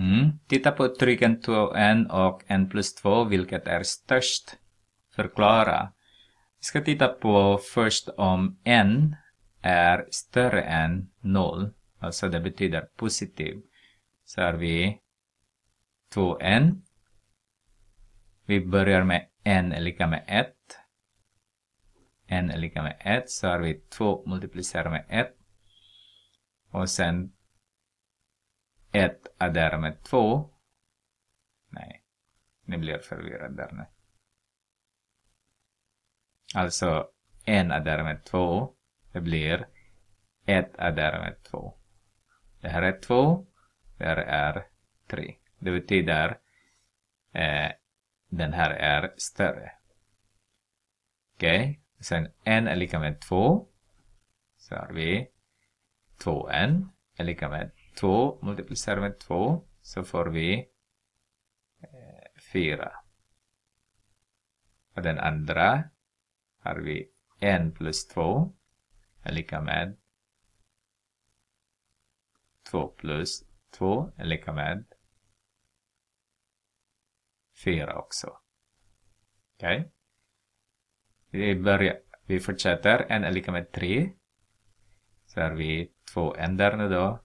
Mm. Titta på uttrycken 2n och n plus 2, vilket är störst. Förklara. Vi ska titta på först om n är större än 0. Alltså det betyder positiv. Så har vi 2n. Vi börjar med n är lika med 1. n är lika med 1. Så har vi 2 multiplicerat med 1. Och sen 1 är därmed 2. Nej, ni blir förvirrade där nu. Alltså, en är därmed 2. Det blir 1 är därmed 2. Det här är 2. Det här är 3. Det betyder eh, den här är större. Okej, okay. sen n är lika med 2. Så har vi 2n är lika med 2 multiplicerar med 2 så får vi eh, 4. Och den andra har vi 1 plus 2 är lika med 2 plus 2 är lika med 4 också. Okej? Okay? Vi, börjar, vi fortsätter. n är lika med 3. Så har vi 2 ändar nu då.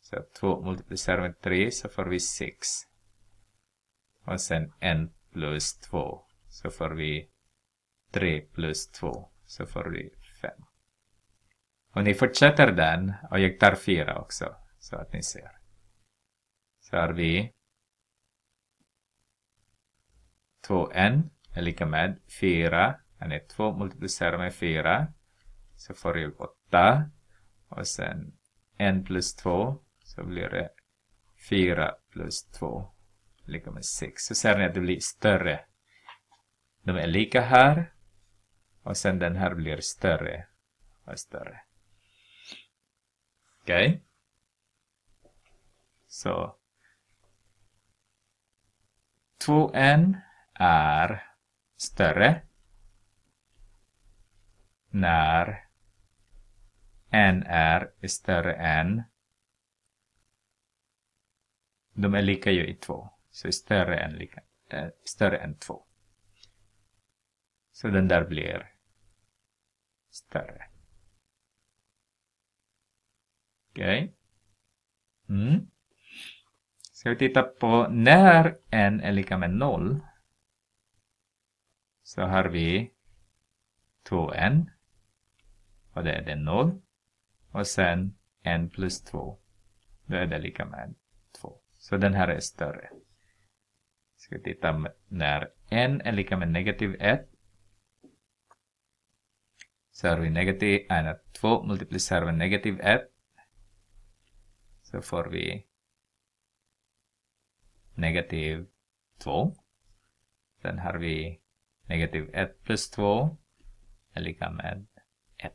Så 2 multiplicerar med 3 så får vi 6. Och sen 1 plus 2 så får vi 3 plus 2 så får vi 5. Och ni fortsätter den och jag tar 4 också så att ni ser. Så har vi 2n är lika med 4. Den är 2 multiplicerar med 4 så får jag 8. Och sen 1 plus 2 så blir det 4 plus 2 lika med 6. Så ser ni att det blir större. De är lika här. Och sen den här blir större och större. Okej. Okay. Så. 2n är större när n är större än de är lika ju i två. Så större än, lika, äh, större än två. Så den där blir större. Okej. Okay. Mm. Ska vi titta på när n är lika med 0. Så har vi 2n. Och det är det 0. Och sen n plus 2. Då är det lika med så den här är större. Ska vi titta när n är lika med negativ 1. Så har vi negativ, äh, 2 multiplicerar med negativ 1. Så får vi negativ 2. Sen har vi negativ 1 plus 2 är lika med 1.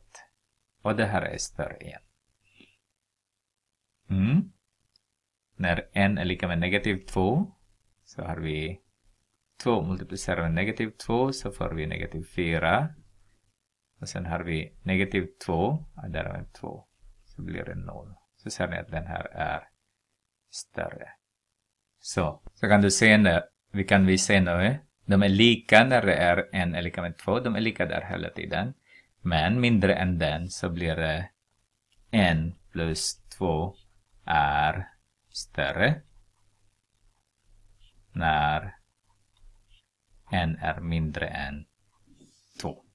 Och det här är större igen. Mm. När n är lika med negativ 2 så har vi 2 multiplicerar med negativ 2 så får vi negativ 4. Och sen har vi negativ 2 och därmed 2 så blir det 0. Så ser ni att den här är större. Så, så kan du se nu, vi kan vi se nu, de är lika när det är n är lika med 2, de är lika där hela tiden. Men mindre än den så blir det n plus 2 är större när n är mindre än 2.